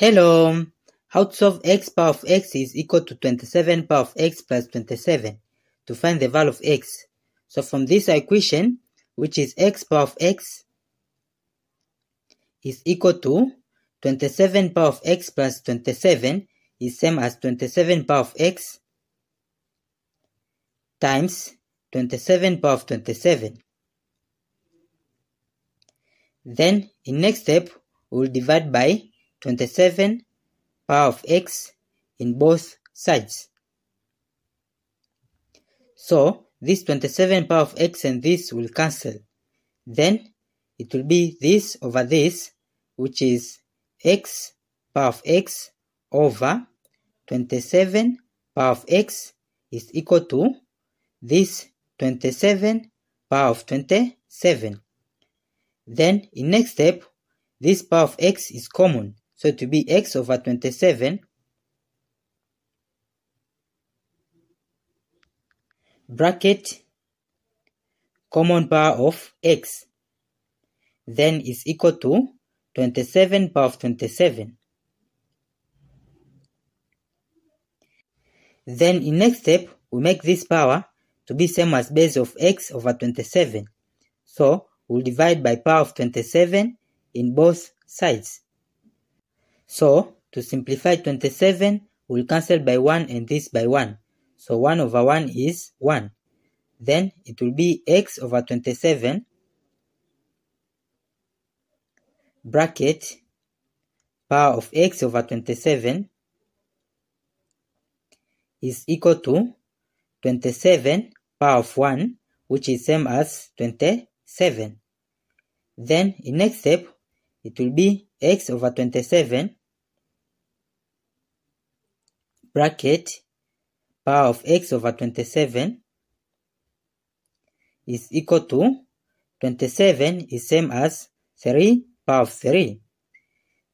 Hello, how to solve x power of x is equal to 27 power of x plus 27 to find the value of x. So from this equation, which is x power of x is equal to 27 power of x plus 27 is same as 27 power of x times 27 power of 27. Then in next step, we'll divide by 27 power of x in both sides. So this 27 power of x and this will cancel. Then it will be this over this, which is x power of x over 27 power of x is equal to this 27 power of 27. Then in next step, this power of x is common. So to be x over 27 bracket common power of x then is equal to 27 power of 27. Then in next step, we make this power to be same as base of x over 27. So we'll divide by power of 27 in both sides. So, to simplify 27, we'll cancel by 1 and this by 1. So 1 over 1 is 1. Then it will be x over 27 bracket power of x over 27 is equal to 27 power of 1 which is same as 27. Then in next step it will be x over 27 bracket power of x over 27 is equal to 27 is same as 3 power of 3.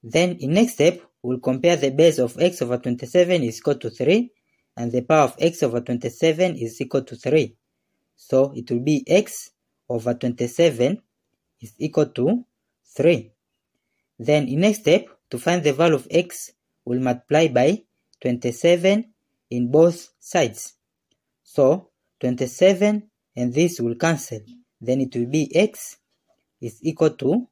Then in next step, we'll compare the base of x over 27 is equal to 3 and the power of x over 27 is equal to 3. So it will be x over 27 is equal to 3. Then in next step, to find the value of x, we'll multiply by 27 in both sides. So 27 and this will cancel. Then it will be x is equal to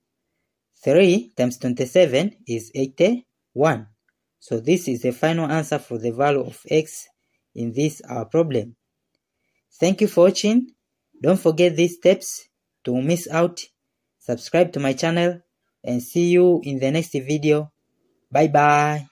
3 times 27 is 81. So this is the final answer for the value of x in this our problem. Thank you for watching. Don't forget these steps to miss out. Subscribe to my channel and see you in the next video. Bye bye.